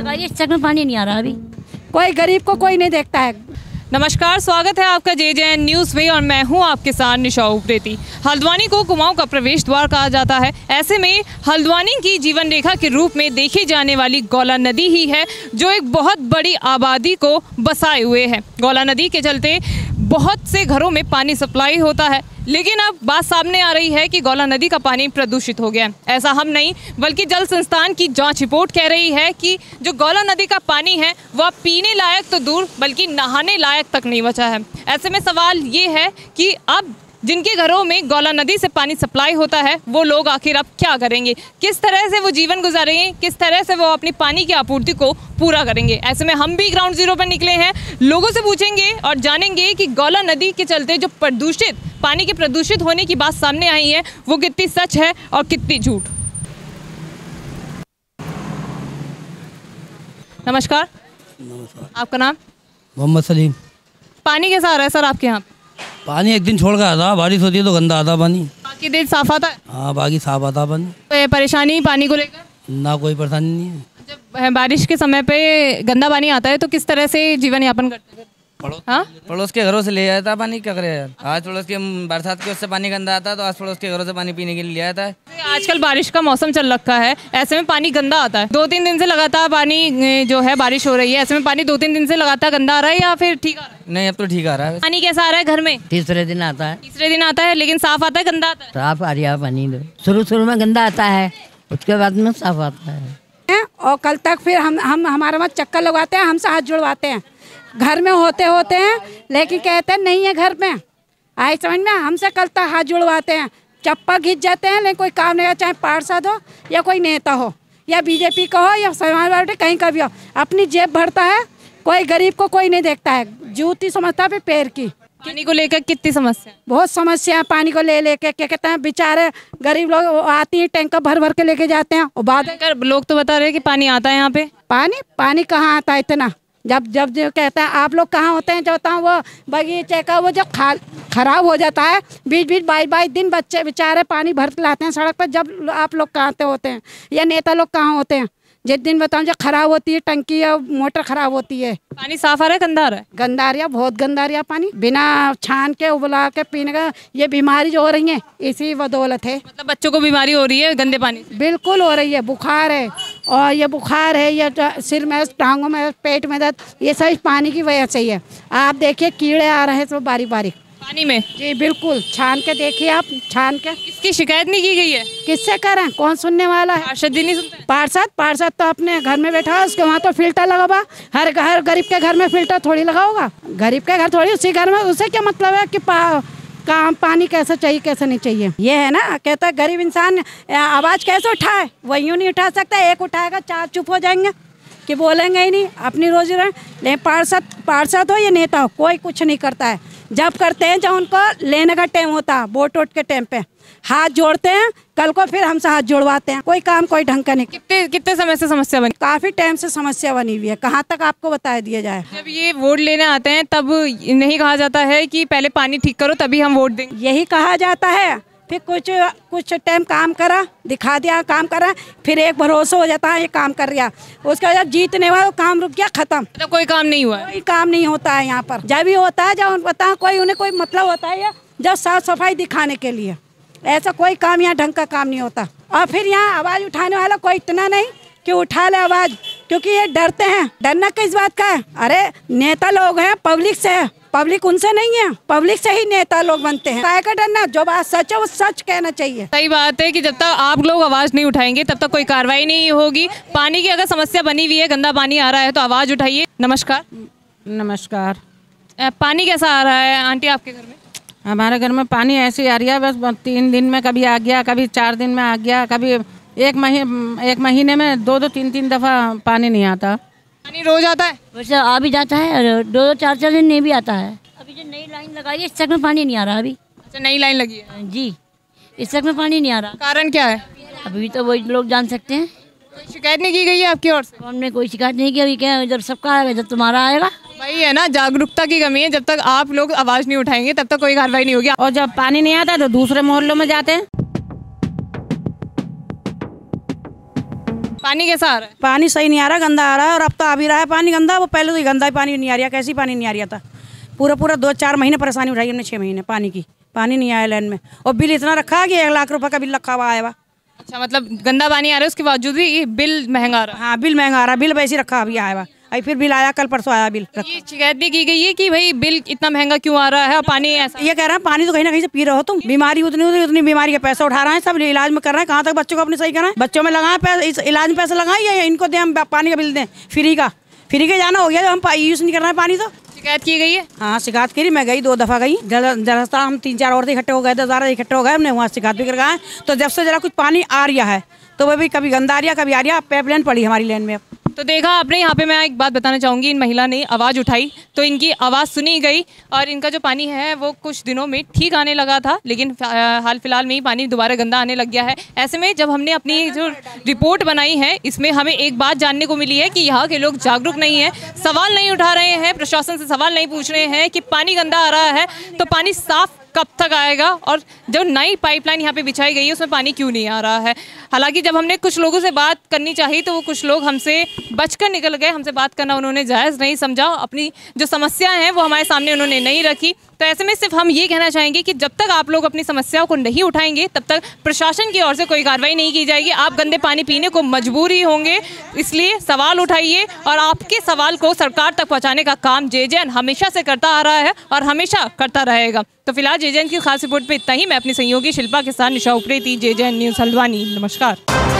इस चक में पानी नहीं आ रहा अभी। कोई गरीब को कोई नहीं देखता है। नमस्कार स्वागत है आपका जे जे एन न्यूज़ में और मैं हूँ आपके साथ निशा उप्रेती। हल्द्वानी को कुमाऊं का प्रवेश द्वार कहा जाता है। ऐसे में हल्द्वानी की जीवन रेखा के रूप में देखी जाने वाली गौला नदी ही है जो एक बहुत बड़ी आबादी को बसाए हुए है। गौला नदी के चलते बहुत से घरों में पानी सप्लाई होता है, लेकिन अब बात सामने आ रही है कि गौला नदी का पानी प्रदूषित हो गया है। ऐसा हम नहीं, बल्कि जल संस्थान की जाँच रिपोर्ट कह रही है कि जो गौला नदी का पानी है, वह पीने लायक तो दूर, बल्कि नहाने लायक तक नहीं बचा है। ऐसे में सवाल ये है कि अब जिनके घरों में गौला नदी से पानी सप्लाई होता है वो लोग आखिर अब क्या करेंगे? किस तरह से वो जीवन गुजारेंगे किस तरह से वो अपनी पानी की आपूर्ति को पूरा करेंगे? ऐसे में हम भी ग्राउंड ज़ीरो पर निकले हैं। लोगों से पूछेंगे और जानेंगे कि गौला नदी के चलते जो प्रदूषित पानी के प्रदूषित होने की बात सामने आई है वो कितनी सच है और कितनी झूठ। नमस्कार। आपका नाम? मोहम्मद सलीम। पानी कैसा आ रहा है सर आपके यहाँ? पे? पानी एक दिन छोड़ कर आता बारिश होती है तो गंदा आता पानी। बाकी दिन साफ़ आता? है हाँ बाकी साफ़ आता पानी। तो परेशानी पानी को लेकर? ना कोई परेशानी नहीं है। जब बारिश के समय पे गंदा पानी आता है तो किस तरह से जीवन यापन करते हैं? हाँ? पड़ोस के घरों से ले जाता है पानी क्या करे यार? आज पड़ोस के बरसात के उससे पानी गंदा आता है तो आज पड़ोस के घरों से पानी पीने के लिए ले आता है आजकल बारिश का मौसम चल रखा है ऐसे में पानी गंदा आता है। दो तीन दिन से लगातार पानी जो है बारिश हो रही है ऐसे में पानी दो तीन दिन से लगातार गंदा आ रहा है या फिर ठीक आ रहा है? नहीं अब तो ठीक आ रहा है। पानी कैसा आ रहा है घर में? तीसरे दिन आता है। तीसरे दिन आता है लेकिन साफ़ आता है गंदा आता है? साफ़ आ रहा पानी तो। शुरू शुरू में गंदा आता है उसके बाद में साफ़ आता है और कल तक फिर हम हम हमारे वहाँ चक्कर लगवाते हैं हमसे हाथ जुड़वाते हैं। घर में होते होते हैं लेकिन कहते हैं नहीं है घर में। आए समझ में? हमसे कल तक हाथ जुड़वाते हैं। चप्पा घिंच जाते हैं लेकिन कोई काम नहीं चाहे पार्षद हो या कोई नेता हो या बीजेपी का हो या समाजवादी कहीं का भी हो। अपनी जेब भरता है कोई गरीब को कोई नहीं देखता है। जूती समझता है पैर की। पानी को लेकर कितनी समस्या? बहुत समस्या है पानी को ले लेके। क्या कहते हैं बेचारे गरीब लोग आती हैं टैंकर भर भर के लेके जाते हैं और बाद लोग तो बता रहे हैं कि पानी आता है यहाँ पे। पानी? पानी कहाँ आता है इतना? जब जब जो कहते हैं आप लोग कहाँ होते हैं जो होता है वो बगीचे का वो जब खा खराब हो जाता है बीच बीच बाईस बाईस दिन बच्चे बेचारे पानी भर के लाते हैं सड़क पर जब आप लोग कहाँ होते हैं या नेता लोग कहाँ होते हैं जिस दिन बताऊँ जब खराब होती है टंकी या मोटर खराब होती है। पानी साफ़ आ रहा है गंदा आ रहा है? गंदा आ रहा बहुत गंदा आ रहा पानी बिना छान के उबला के पीने का ये बीमारी जो हो रही है इसी बदौलत है। मतलब बच्चों को बीमारी हो रही है गंदे पानी बिल्कुल हो रही है बुखार है और ये बुखार है ये सिर में टांगों में पेट में दर्द ये सब पानी की वजह से ही है। आप देखिए कीड़े आ रहे हैं तो बारी बारी पानी में? जी बिल्कुल। छान के देखिए आप छान के। इसकी शिकायत नहीं की गई है? किससे करें? कौन सुनने वाला है? पार्षद नहीं सुनते पार्षद? पार्षद तो अपने घर में बैठा है उसके वहाँ तो फ़िल्टर लगा हर हर गरीब के घर में फ़िल्टर थोड़ी लगा होगा गरीब के घर थोड़ी उसी घर में उसे क्या मतलब है कि काम पानी कैसा चाहिए, कैसा नहीं चाहिए? ये है ना, कहता है, गरीब इंसान आवाज़ कैसे उठाए? वही यूँ नहीं उठा सकता, एक उठाएगा, चार चुप हो जाएँगे, कि बोलेंगे ही नहीं, अपनी रोजी रहें पार्षद पार्षद हो या नेता हो, कोई कुछ नहीं करता है। जब करते हैं जब उनको लेने का टाइम होता है वोट वोट के टाइम पे। हाथ जोड़ते हैं कल को फिर हमसे हाथ जोड़वाते हैं। कोई काम कोई ढंग का नहीं। कितने कितने समय से समस्या बनी? काफ़ी टाइम से समस्या बनी हुई है। कहाँ तक आपको बताया दिया जाए? जब ये वोट लेने आते हैं तब नहीं कहा जाता है कि पहले पानी ठीक करो तभी हम वोट देंगे। यही कहा जाता है। फिर कुछ कुछ टाइम काम करा दिखा दिया काम करा फिर एक भरोसा हो जाता है ये काम कर रहा उसका जब जीतने वाला काम रुक गया खत्म। तो कोई काम नहीं हुआ। कोई काम नहीं होता है यहाँ पर। जब भी होता है जब बता कोई उन्हें कोई मतलब होता है जब साफ़ सफ़ाई दिखाने के लिए। ऐसा कोई काम यहाँ ढंग का काम नहीं होता। और फिर यहाँ आवाज़ उठाने वाला कोई इतना नहीं कि उठा ले आवाज़ क्योंकि ये डरते हैं। डरना किस बात का है? अरे नेता लोग हैं पब्लिक से। है पब्लिक उनसे नहीं है। पब्लिक से ही नेता लोग बनते हैं। काय का डरना? जो बात सच है वो सच कहना चाहिए। सही बात है कि जब तक आप लोग आवाज़ नहीं उठाएँगे तब तक कोई कार्रवाई नहीं होगी। पानी की अगर समस्या बनी हुई है गंदा पानी आ रहा है तो आवाज़ उठाइए। नमस्कार। नमस्कार। पानी कैसा आ रहा है? आंटी आपके घर में? हमारे घर में पानी ऐसे आ रही है बस तीन दिन में कभी आ गया कभी चार दिन में आ गया कभी एक महीने एक महीने में दो दो तीन तीन दफ़ा पानी नहीं आता। पानी रोज आता है? वैसे आ भी जाता है और दो दो चार चार दिन नहीं भी आता है। अभी जो नई लाइन लगाई है इस तक में पानी नहीं आ रहा अभी। अच्छा नई लाइन लगी है? जी। इस तक में पानी नहीं आ रहा। कारण क्या है? अभी तो वही लोग जान सकते हैं। कोई शिकायत नहीं की गई है आपकी ओर से? हमने कोई शिकायत नहीं की अभी क्या जब सबका आएगा जब तुम्हारा आएगा। वही है ना जागरूकता की कमी है। जब तक आप लोग आवाज़ नहीं उठाएँगे तब तक कोई कार्रवाई नहीं होगी। और जब पानी नहीं आता तो दूसरे मोहल्लों में जाते हैं। पानी कैसा आ रहा है? पानी सही नहीं आ रहा गंदा आ रहा है और अब तो आ भी रहा है पानी गंदा। वो पहले तो ही गंदा ही पानी नहीं आ रहा कैसी पानी नहीं आ रहा था पूरा पूरा दो चार महीने परेशानी उठाई हमने छः महीने पानी की। पानी नहीं आया लाइन में। और बिल इतना रखा है कि एक लाख रुपये का बिल रखा हुआ आया हुआ। अच्छा मतलब गंदा पानी आ रहा है उसके बावजूद भी बिल महँगा आ रहा है। हाँ बिल महँगा आ रहा है बिल वैसे रखा अभी आया हुआ। अभी फिर बिल आया कल परसों आया बिल। ये शिकायत भी की गई है कि भाई बिल इतना महँगा क्यों आ रहा है और पानी ऐसा? ये कह रहा है पानी तो कहीं ना कहीं से पी रहे हो तुम। बीमारी उतनी उतनी उतनी बीमारी का पैसा उठा रहे हैं सब इलाज में कर रहे हैं। कहाँ तक बच्चों को अपने सही कराएँ बच्चों में लगाए पैसे इस इलाज में पैसे लगाए या इनको दें हम पानी का बिल दें? फ्री का। फ्री का जाना हो गया हम यूज़ नहीं कर रहे हैं पानी तो। शिकायत की गई है? हाँ शिकायत करी मैं गई दो दफ़ा गई। जलस्ता हम तीन चार औरतें इकट्ठे हो गए दस ज़्यादा इकट्ठे हो गए हमने वहाँ शिकायत भी कर गए तो जब से जरा कुछ पानी आ रहा है तो वह भी कभी गंदा आ रहा कभी आ रहा पाइपलाइन पड़ी हमारी लाइन में। अब तो देखा आपने यहाँ पे मैं एक बात बताना चाहूँगी इन महिला ने आवाज़ उठाई तो इनकी आवाज़ सुनी गई और इनका जो पानी है वो कुछ दिनों में ठीक आने लगा था लेकिन हाल फ़िलहाल में ही पानी दोबारा गंदा आने लग गया है। ऐसे में जब हमने अपनी जो। रिपोर्ट बनाई है इसमें हमें एक बात जानने को मिली है कि यहाँ के लोग जागरूक नहीं है सवाल नहीं उठा रहे हैं प्रशासन से सवाल नहीं पूछ रहे हैं कि पानी गंदा आ रहा है तो पानी साफ़ कब तक आएगा और जो नई पाइपलाइन यहाँ पे बिछाई गई है, उसमें पानी क्यों नहीं आ रहा है? हालाँकि जब हमने कुछ लोगों से बात करनी चाहिए तो वो कुछ लोग हमसे बचकर निकल गए, हमसे बात करना उन्होंने जायज़ नहीं समझा। अपनी जो समस्या हैं, वो हमारे सामने उन्होंने नहीं रखी। तो ऐसे में सिर्फ़ हम ये कहना चाहेंगे कि जब तक आप लोग अपनी समस्याओं को नहीं उठाएँगे, तब तक प्रशासन की ओर से कोई कार्रवाई नहीं की जाएगी। आप गंदे पानी पीने को मजबूर ही होंगे। इसलिए सवाल उठाइए और आपके सवाल को सरकार तक पहुँचाने का काम जे हमेशा से करता आ रहा है और हमेशा करता रहेगा। तो फ़िलहाल जे की खास रिपोर्ट पर इतना ही। मैं अपनी सहयोगी शिल्पा के साथ Nisha Upreti. J news Haldwani. नमस्कार।